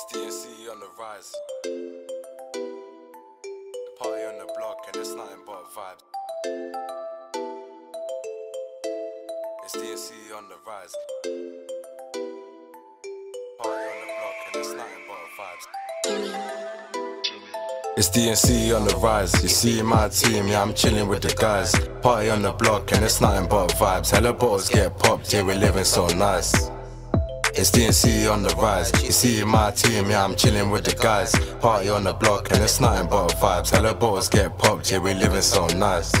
It's DNC on the rise. The party on the block, and it's nothing but vibes. It's DNC on the rise. Party on the block, and it's nothing but vibes. It's DNC on the rise. You see my team, yeah, I'm chilling with the guys. Party on the block, and it's nothing but vibes. Hella bottles get popped, yeah, we're living so nice. It's DNC on the rise. You see my team, yeah, I'm chilling with the guys. Party on the block, and it's nothing but vibes. Hella bottles get popped, yeah, we living so nice.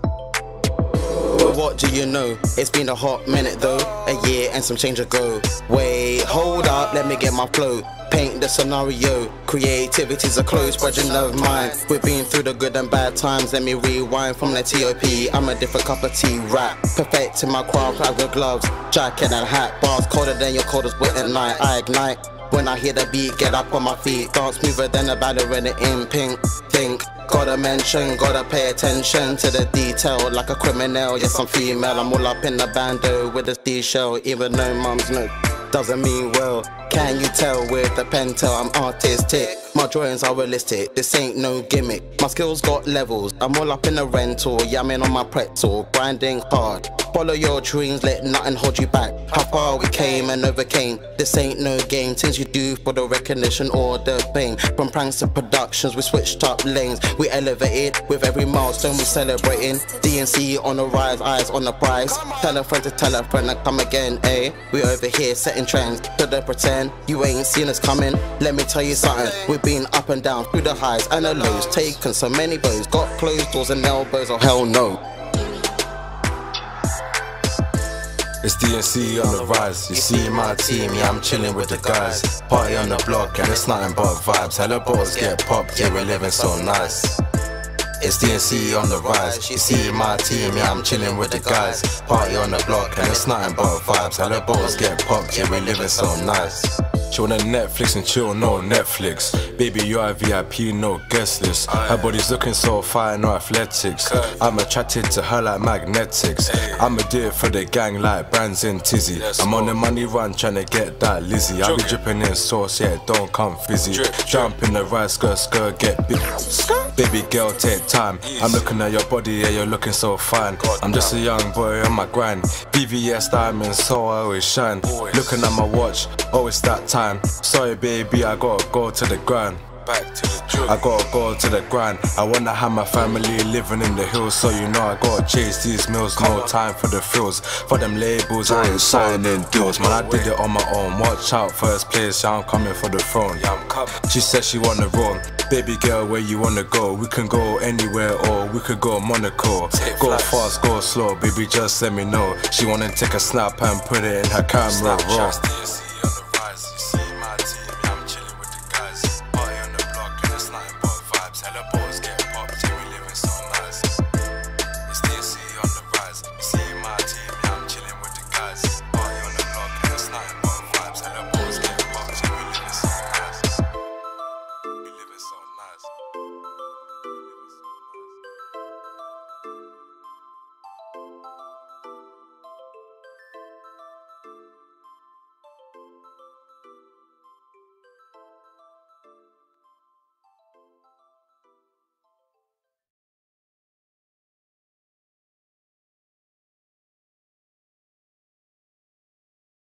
But what do you know? It's been a hot minute though, a year and some change ago. Wait, hold up, let me get my flow. Paint the scenario. Creativity's a close brethren of mine. We've been through the good and bad times. Let me rewind from the TOP. I'm a different cup of tea rap. Perfecting my craft like with gloves, jacket and hat. Bars colder than your coldest at night. I ignite. When I hear the beat, get up on my feet. Dance smoother than a ballerina in pink. Think, gotta mention, gotta pay attention to the detail. Like a criminal, yes, I'm female. I'm all up in the bando with a D shell. Even though mums know, doesn't mean well. Can you tell with the pen tell I'm artistic? My drawings are realistic, this ain't no gimmick. My skills got levels, I'm all up in the rental, yamming on my pretzel, grinding hard. Follow your dreams, let nothing hold you back. How far we came and overcame. This ain't no game. Things you do for the recognition or the fame. From pranks to productions, we switched up lanes. We elevated with every milestone we celebrating. DNC on the rise, eyes on the prize. Tell a friend to tell a friend and come again, eh? We over here setting trends. To the pretend you ain't seen us coming. Let me tell you something. We've been up and down through the highs and the lows. Taken so many bows. Got closed doors and elbows. Oh hell no. It's DNC on the rise. You see my team, yeah, I'm chilling with the guys. Party on the block, and it's nothing but vibes. Hella bottles get popped, yeah, we're living so nice. It's DNC on the rise. You see my team, yeah, I'm chilling with the guys. Party on the block, and it's nothing but vibes. Hella bottles get popped, yeah, we're living so nice. She wanna Netflix and chill, no Netflix. Baby, you are VIP, no guest list. Her body's looking so fine, no athletics. I'm attracted to her like magnetics. I'ma do it for the gang like Brands and Tizzy. I'm on the money run trying to get that Lizzie. I be dripping in sauce, yeah, don't come fizzy. Jump in the right skirt, skirt, get big. Baby girl, take time. I'm looking at your body, yeah, you're looking so fine. I'm just a young boy on my grind. VVS diamonds, so I always shine. Looking at my watch, oh, it's that time. Sorry, baby, I gotta go to the grind. Back to the truth. I gotta go to the grind. I wanna have my family living in the hills, so you know I gotta chase these mills. No time for the frills, for them labels. I ain't signing deals, man. I did it on my own. Watch out, first place. Yeah, I'm coming for the throne. Yeah, I'm coming. She said she wanna roll. Baby girl, where you wanna go? We can go anywhere, or we could go Monaco. Go fast, go slow, baby. Just let me know. She wanna take a snap and put it in her camera roll.